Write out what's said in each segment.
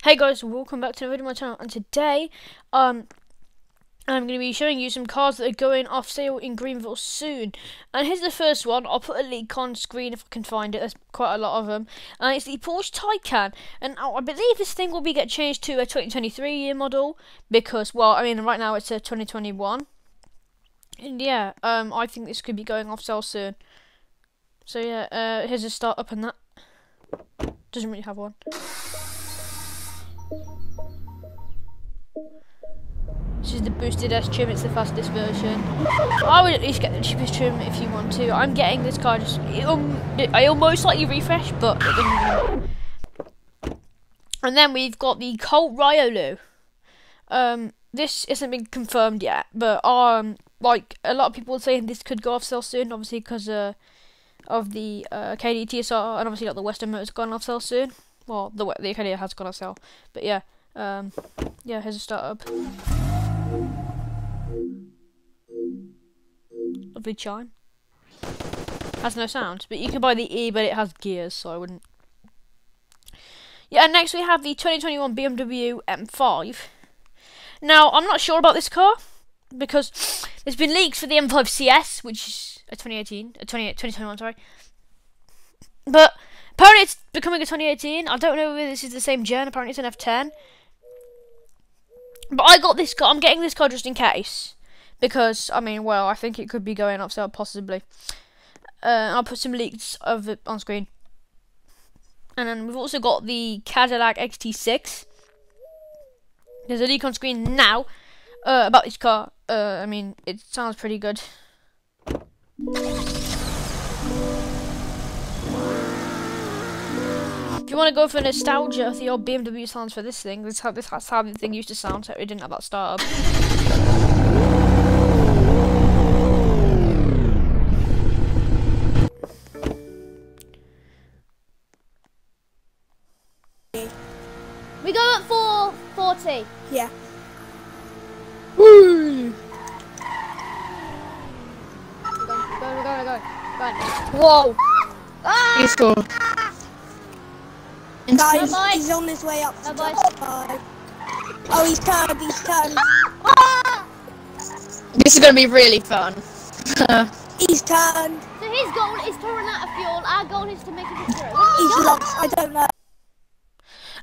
Hey guys, welcome back to another video on my channel, and today, um, I'm going to be showing you some cars that are going off sale in Greenville soon. And here's the first one. I'll put a link on screen if I can find it. There's quite a lot of them. And it's the Porsche Taycan. And I believe this thing will be get changed to a 2023 year model because, well, I mean, right now it's a 2021. And yeah, um, I think this could be going off sale soon. So yeah, uh, here's a start up and that. Doesn't really have one. Is the boosted S trim, it's the fastest version. I would at least get the cheapest trim if you want to. I'm getting this car just, um, I almost like you refresh, but it And then we've got the Colt Riolu. Um, this isn't been confirmed yet, but um, like a lot of people are saying this could go off sale soon, obviously because uh, of the uh, KD TSR and obviously like the Western Motor's gone off sale soon. Well, the the Acadia has gone off sale, but yeah, um, yeah, here's a startup. Lovely chime. Has no sound, but you can buy the E, but it has gears, so I wouldn't. Yeah, and next we have the 2021 BMW M5. Now, I'm not sure about this car because there's been leaks for the M5 CS, which is a 2018, a 20, 2021, sorry. But apparently it's becoming a 2018. I don't know whether this is the same gen. Apparently it's an F10. But I got this car. I'm getting this car just in case. Because, I mean, well, I think it could be going up sale, possibly. Uh, I'll put some leaks of it on screen. And then we've also got the Cadillac XT6. There's a leak on screen now uh, about this car. Uh, I mean, it sounds pretty good. You want to go for nostalgia, the old BMW sounds for this thing. This is how this is how the thing used to sound. So it didn't have that startup. We go at 440. Yeah. Woo! Go, go, go, go, go. Whoa! Ah! He's cool. Guys, No, he's on his way up to No, boys. top. Oh, he's turned, he's turned. This is gonna be really fun. He's turned. So his goal is to run out of fuel. Our goal is to make it through. He's lost. I don't know.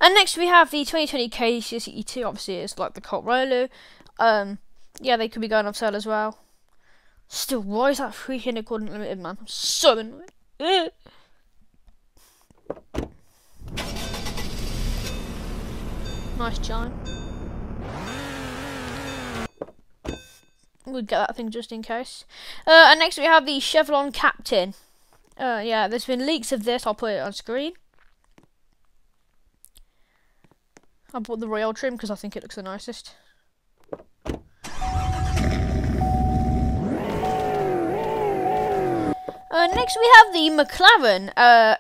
And next we have the 2020 KCE2. Obviously, it's like the Colt Riolu. Um, yeah, they could be going on sale as well. Still, why is that freaking Accordant Limited, man? I'm so annoyed. Nice chime. We'll get that thing just in case. Uh, and next we have the Chevron Captain. Uh, yeah, there's been leaks of this. I'll put it on screen. I bought the Royal trim because I think it looks the nicest. Uh, next we have the McLaren, uh,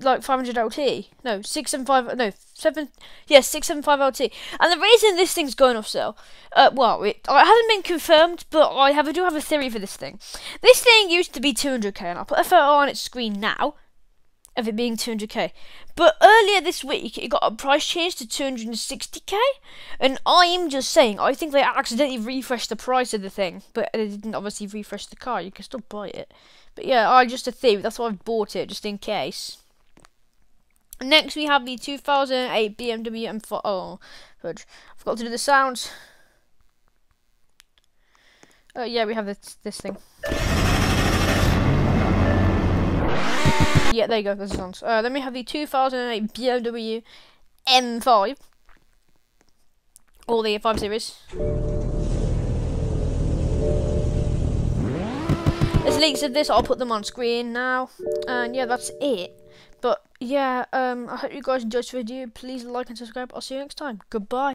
like 500 LT. No, 675, no, 7, yeah, 675 LT. And the reason this thing's going off sale, uh, well, it, it hasn't been confirmed, but I have, I do have a theory for this thing. This thing used to be 200k, and I'll put a photo on its screen now of it being 200k. But earlier this week, it got a price change to 260k. And I'm just saying, I think they accidentally refreshed the price of the thing, but they didn't obviously refresh the car. You can still buy it. But yeah, I just a theory. That's why I've bought it, just in case. Next, we have the 2008 BMW M4. Oh, fudge. I forgot to do the sounds. Oh, yeah, we have this, this thing. Yeah, there you go. This is on. Uh, then we have the 2008 BMW M5, or the 5 Series. There's links of this. I'll put them on screen now, and yeah, that's it. But yeah, um, I hope you guys enjoyed this video. Please like and subscribe. I'll see you next time. Goodbye.